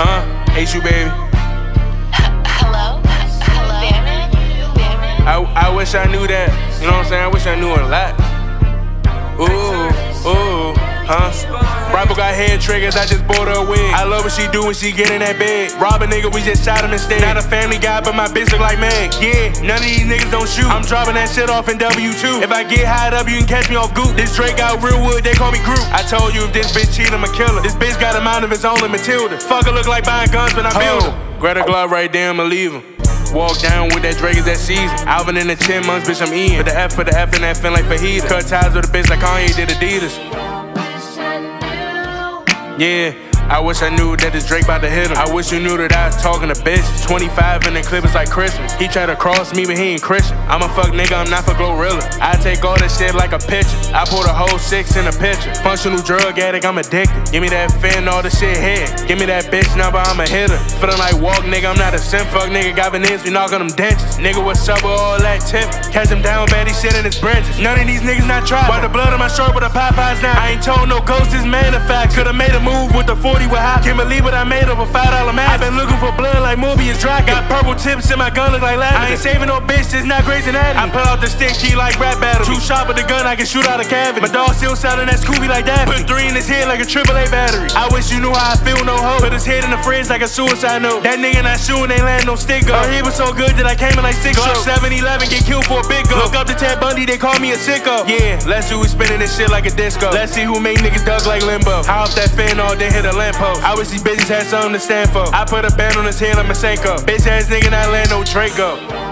Huh? Hate you, baby. Hello? Hello? Damn it. Damn it. I, I wish I knew that. You know what I'm saying? I wish I knew a lot. Ooh, ooh, huh? Rival got head triggers, I just bought her a wig. I love what she do when she get in that bed. Rob a nigga, we just shot him instead. Not a family guy, but my bitch look like Meg. Yeah, none of these niggas don't shoot. I'm dropping that shit off in W2. If I get high up, you can catch me off goop. This Drake got real wood, they call me Groot. I told you if this bitch cheat, I'm a killer. This bitch got a mind of his own like Matilda. Fucker look like buying guns when I oh. build them. Greta glove right there, I'ma leave him. Walk down with that Drake is that season. Alvin in the 10 months, bitch, I'm in. Put the F, put the F in that fin like fajita. Cut ties with a bitch like Kanye did Adidas. 你。I wish I knew that this Drake about to hit him. I wish you knew that I was talking to bitches. 25 in the clip is like Christmas. He tried to cross me, but he ain't Christian. I'm a fuck nigga, I'm not for Glorilla. I take all this shit like a picture. I put a whole six in a picture. Functional drug addict, I'm addicted. Give me that fin, all the shit here. Give me that bitch number, I'm a hitter. Feeling like walk, nigga, I'm not a simp. Fuck nigga, got veneers, we knock on them dentures. Nigga, what's up with all that tip? Catch him down, bad, he shit in his branches. None of these niggas not trying. Why the blood on my shirt with a Popeyes now? I ain't told no ghost is manufactured. Could've made a move with the 40 with high. Can't believe what I made of a five dollar match. I've been looking for blood like Mobius Dragon. Got purple tips in my gun look like lavender. I ain't saving no bitch, it's not Grey's Anatomy. I pull out the stick she like rap battle. Too sharp with the gun, I can shoot out a cavity. My dog still sounding that Scooby like that. Put three in his head like a AAA battery. I wish you knew how I feel, no hope. Put his head in the fridge like a suicide note. That nigga not shooting, ain't land no stick up. Her was so good that I came in like six Glock 7-Eleven, get killed for a big go. Look up to Ted Bundy, they call me a sicko. Yeah, let's see who's spinning this shit like a disco. Let's see who make niggas duck like limbo. How off that fan all day hit a lamppost. I wish these bitches had something to stand for. I put a band on his head like Maseko. Bitch ass nigga not land no Draco.